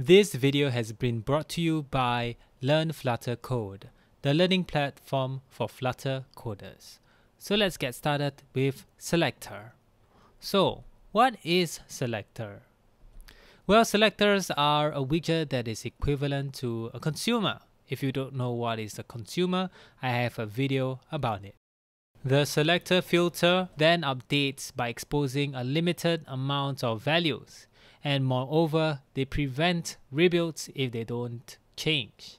This video has been brought to you by Learn Flutter Code, the learning platform for Flutter coders. So let's get started with Selector. So, what is Selector? Well, selectors are a widget that is equivalent to a consumer. If you don't know what is a consumer, I have a video about it. The selector filter then updates by exposing a limited amount of values and moreover they prevent rebuilds if they don't change.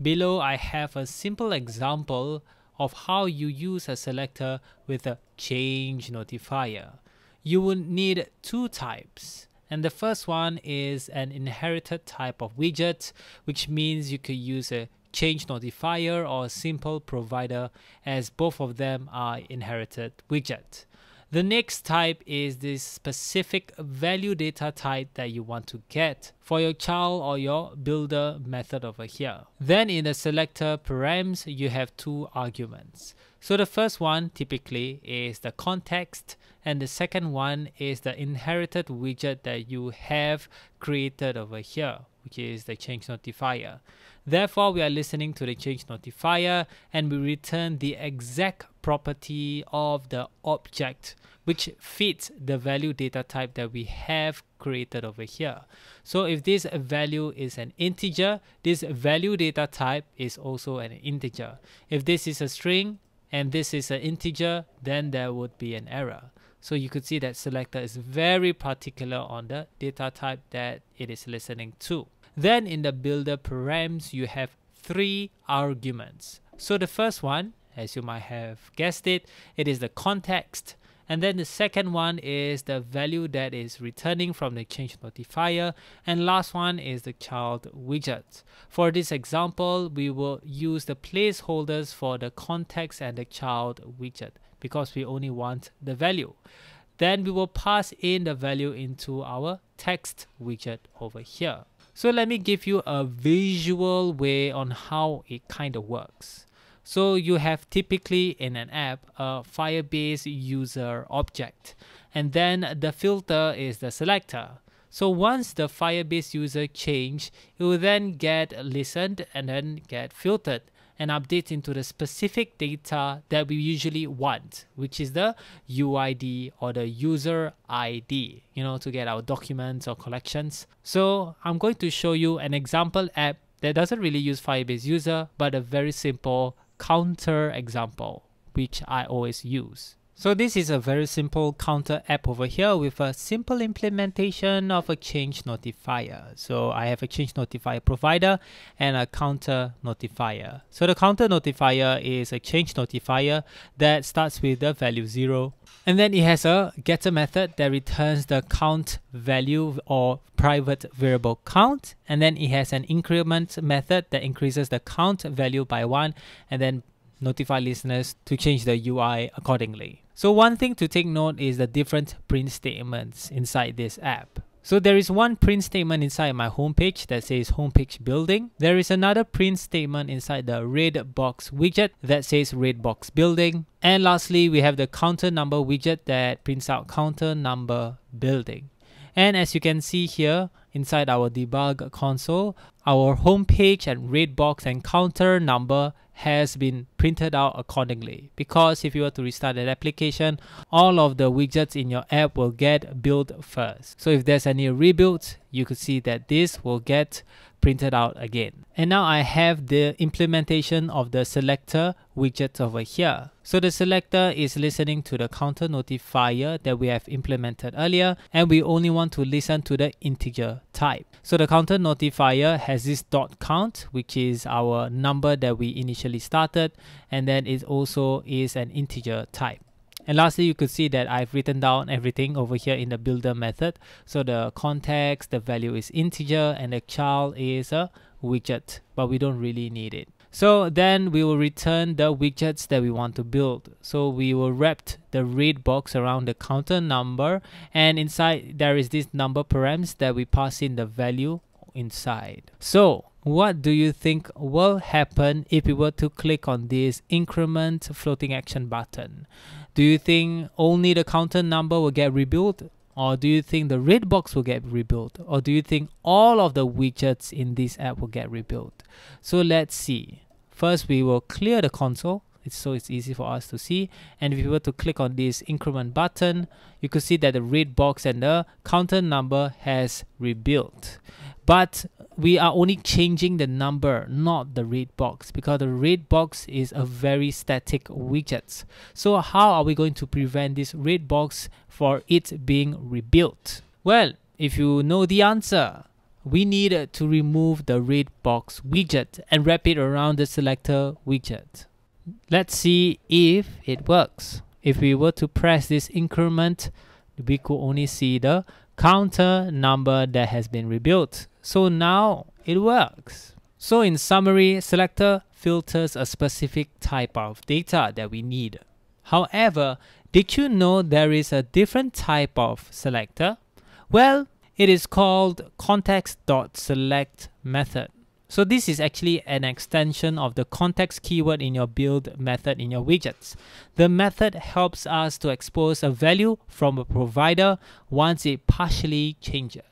Below I have a simple example of how you use a selector with a change notifier. You will need two types and the first one is an inherited type of widget which means you could use a change notifier or a simple provider as both of them are inherited widget. The next type is the specific value data type that you want to get for your child or your builder method over here. Then in the selector params, you have two arguments. So the first one typically is the context and the second one is the inherited widget that you have created over here, which is the change notifier. Therefore, we are listening to the change notifier and we return the exact property of the object which fits the value data type that we have created over here. So if this value is an integer, this value data type is also an integer. If this is a string and this is an integer, then there would be an error. So you could see that selector is very particular on the data type that it is listening to. Then in the builder params, you have three arguments. So the first one, as you might have guessed it, it is the context. And then the second one is the value that is returning from the change notifier. And last one is the child widget. For this example, we will use the placeholders for the context and the child widget because we only want the value. Then we will pass in the value into our text widget over here. So let me give you a visual way on how it kind of works. So you have typically in an app a Firebase user object and then the filter is the selector. So once the Firebase user change, it will then get listened and then get filtered and update into the specific data that we usually want, which is the UID or the user ID, you know, to get our documents or collections. So I'm going to show you an example app that doesn't really use Firebase user, but a very simple counter example, which I always use. So this is a very simple counter app over here with a simple implementation of a change notifier. So I have a change notifier provider and a counter notifier. So the counter notifier is a change notifier that starts with the value 0 and then it has a getter method that returns the count value or private variable count and then it has an increment method that increases the count value by 1 and then notify listeners to change the UI accordingly. So one thing to take note is the different print statements inside this app. So there is one print statement inside my homepage that says homepage building. There is another print statement inside the red box widget that says red box building. And lastly, we have the counter number widget that prints out counter number building. And as you can see here inside our debug console, our homepage and red box and counter number has been printed out accordingly. Because if you were to restart that application all of the widgets in your app will get built first. So if there's any rebuild you could see that this will get printed out again. And now I have the implementation of the selector widget over here. So the selector is listening to the counter notifier that we have implemented earlier and we only want to listen to the integer type. So the counter notifier has this dot count which is our number that we initially started and then it also is an integer type. And lastly, you could see that I've written down everything over here in the builder method. So the context, the value is integer and the child is a widget, but we don't really need it. So then we will return the widgets that we want to build. So we will wrap the red box around the counter number and inside there is this number params that we pass in the value inside. So what do you think will happen if we were to click on this increment floating action button? Do you think only the counter number will get rebuilt Or do you think the red box will get rebuilt? Or do you think all of the widgets in this app will get rebuilt? So let's see. First, we will clear the console. It's so it's easy for us to see. And if you were to click on this increment button you could see that the red box and the counter number has rebuilt. But we are only changing the number not the red box because the red box is a very static widget. So how are we going to prevent this red box for it being rebuilt? Well if you know the answer we need uh, to remove the red box widget and wrap it around the selector widget let's see if it works if we were to press this increment we could only see the counter number that has been rebuilt so now it works. So in summary, selector filters a specific type of data that we need. However, did you know there is a different type of selector? Well, it is called context.select method. So this is actually an extension of the context keyword in your build method in your widgets. The method helps us to expose a value from a provider once it partially changes.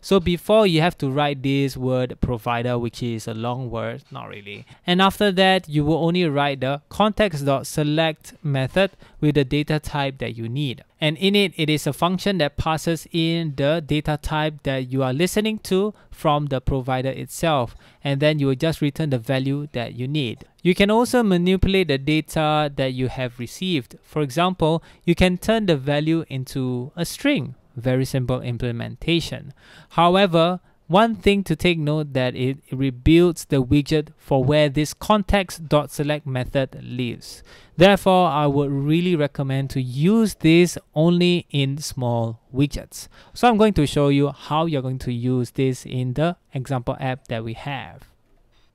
So before you have to write this word provider, which is a long word, not really. And after that, you will only write the context.select method with the data type that you need. And in it, it is a function that passes in the data type that you are listening to from the provider itself. And then you will just return the value that you need. You can also manipulate the data that you have received. For example, you can turn the value into a string very simple implementation. However, one thing to take note that it rebuilds the widget for where this context.select method lives. Therefore, I would really recommend to use this only in small widgets. So I'm going to show you how you're going to use this in the example app that we have.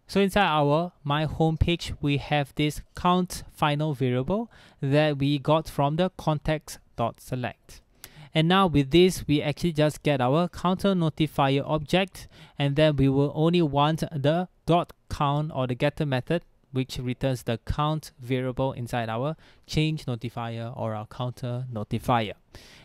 So inside our my home page, we have this count final variable that we got from the context.select. And now with this, we actually just get our counter notifier object, and then we will only want the dot count or the getter method which returns the count variable inside our change notifier or our counter notifier.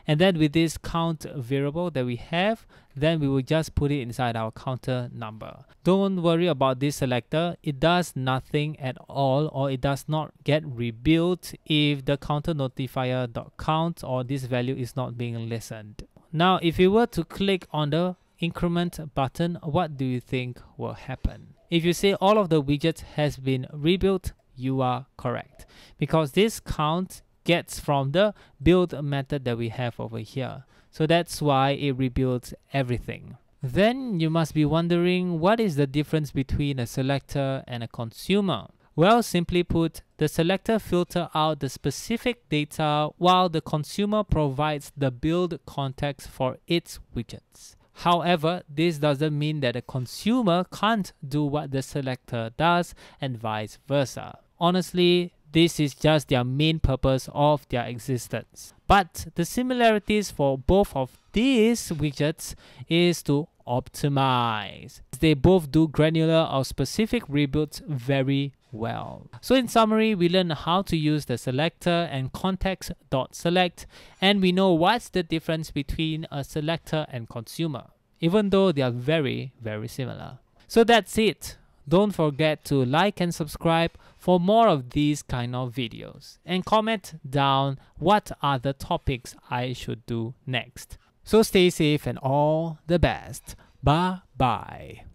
And then with this count variable that we have, then we will just put it inside our counter number. Don't worry about this selector. It does nothing at all or it does not get rebuilt if the counter notifier count or this value is not being listened. Now, if you were to click on the increment button, what do you think will happen? If you say all of the widgets has been rebuilt, you are correct because this count gets from the build method that we have over here. So that's why it rebuilds everything. Then you must be wondering what is the difference between a selector and a consumer? Well, simply put, the selector filter out the specific data while the consumer provides the build context for its widgets. However, this doesn't mean that the consumer can't do what the selector does and vice versa. Honestly, this is just their main purpose of their existence. But the similarities for both of these widgets is to optimize. They both do granular or specific rebuilds very well. So in summary, we learned how to use the selector and context.select and we know what's the difference between a selector and consumer, even though they are very, very similar. So that's it. Don't forget to like and subscribe for more of these kind of videos and comment down what other topics I should do next. So stay safe and all the best. Bye bye.